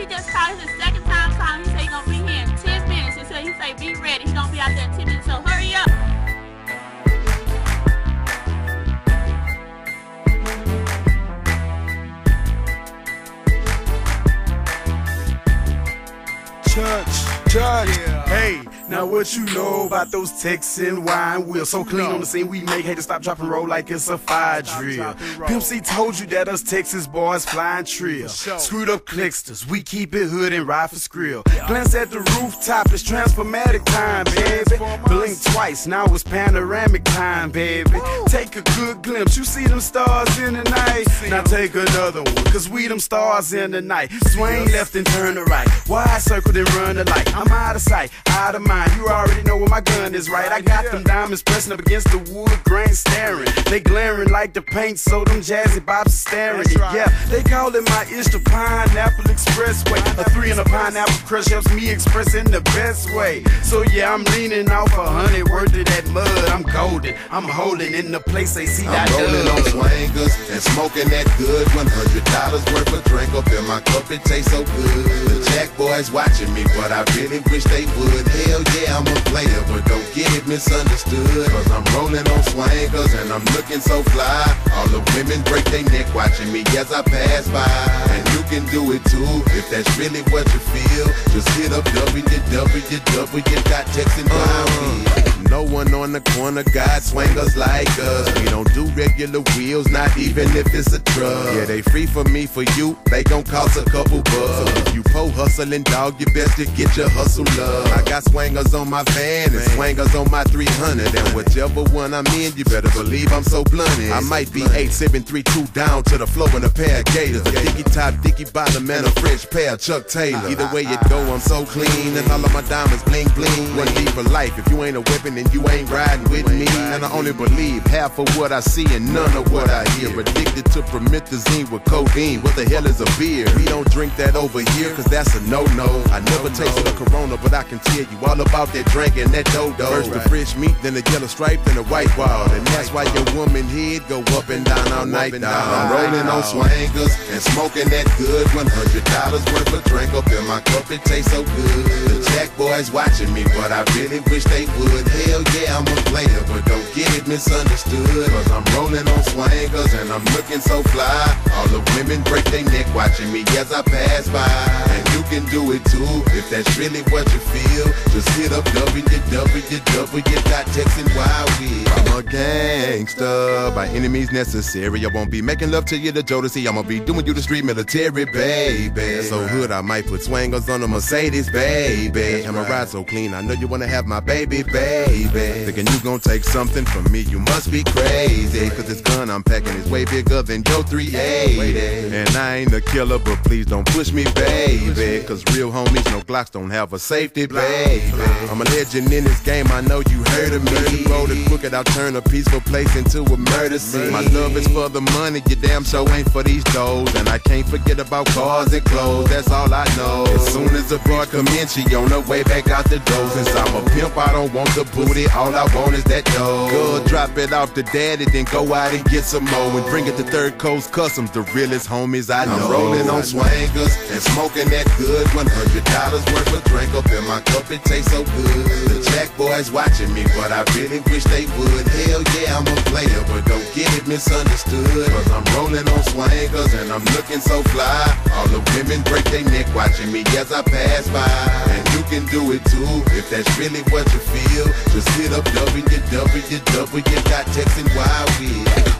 He just called. It's the second time calling. He said he gonna be here in 10 minutes. He said he say be ready. He gonna be out there in 10 minutes. So hurry up. Church, church, hey. Now what you know about those Texan wine wheels? So clean on the scene we make, hate to stop, drop and roll like it's a fire drill. Pimp C told you that us Texas boys flying trill. Screwed up clicksters, we keep it hood and ride for skrill. Glance at the rooftop, it's transformatic time, baby. Blink twice, now it's panoramic time, baby. Take a good glimpse, you see them stars in the night. Now take another one, cause we them stars in the night. Swing left and turn to right. Wide circle then run the light. I'm out of sight, out of mind. You already know where my gun is, right? I got them diamonds pressing up against the wood grain staring. They glaring like the paint, so them jazzy bobs are staring. Yeah, they call it my Easter Pineapple Expressway. A three and a pineapple crush helps me express in the best way. So yeah, I'm leaning off a hundred worth of that mud. I'm golden, I'm holding in the place they see that I'm rolling on swangers and smoking that good $100 worth of drink up in my cup. It tastes so good. The Jack boys watching me, but I really wish they would. Hell yeah, I'm a player, but don't get it misunderstood. Cause I'm rolling on swangers and I'm looking so fly. All the women break their neck watching me as I pass by. And you can do it too if that's really what you feel. Just hit up www.texanwild. No one on the corner got swangers like us. We don't do regular wheels, not even if it's a truck. Yeah, they free for me, for you, they gon' cost a couple bucks. So if you hustling, dog, you best to get your hustle up. I got swangers on my van and swangers on my 300. And whichever one I'm in, you better believe I'm so blunted. I might be 8732 down to the floor in a pair of gators. A dicky top, dicky bottom, and a fresh pair of Chuck Taylor. Either way it go, I'm so clean, and all of my diamonds bling bling. One deep for life. If you ain't a weapon, then you ain't riding with me. And I only believe half of what I see and none of what I hear. Addicted to promethazine with codeine. What the hell is a beer? We don't drink that over here, cause that's a no-no. I never tasted a Corona, but I can tell you all about that drink and that dodo. First the fresh meat, then the yellow stripe, then the white wild. And that's why your woman head go up and down all night. Down. I'm rolling on swangers and smoking that good $100 worth of drink up in my cup. It tastes so good. The Jack boys watching me, but I really wish they would. Hell yeah, I'm a player, but don't get it misunderstood. Cause I'm rolling on swangers and I'm looking so fly. All the women break their neck watching me as I pass by. And you can do it too if that's really what you feel. Just hit up www.texanwild. I'm a gangster by any means necessary. I won't be making love to you to Jodeci. I'ma be doing you the street military, baby. So hood, I might put swangers on a Mercedes, baby. And my ride so clean, I know you wanna have my baby, baby. Thinking you gon' take something from me, you must be crazy. Cause this gun I'm packing is way bigger than your 380. And I ain't a killer, but please don't push me, baby. Cause real homies, no Glocks don't have a safety, baby. I'm a legend in this game, I know you heard of me. It crooked, I'll turn a peaceful place into a murder scene. My love is for the money, your damn show ain't for these doors. And I can't forget about cars and clothes, that's all I know. As soon as the broad come in, she on her way back out the door. Since I'm a pimp, I don't want the booty, all I want is that dough. Good, drop it off to daddy, then go out and get some more. And bring it to Third Coast Customs, the realest homies I know. I'm rolling on swangers and smoking that good $100 worth of drink up in my cup, it tastes so good. Jack boys watching me, but I really wish they would. Hell yeah, I'm a player, but don't get it misunderstood. Cause I'm rolling on swangers and I'm looking so fly. All the women break their neck watching me as I pass by. And you can do it too if that's really what you feel. Just hit up www.texanwild with.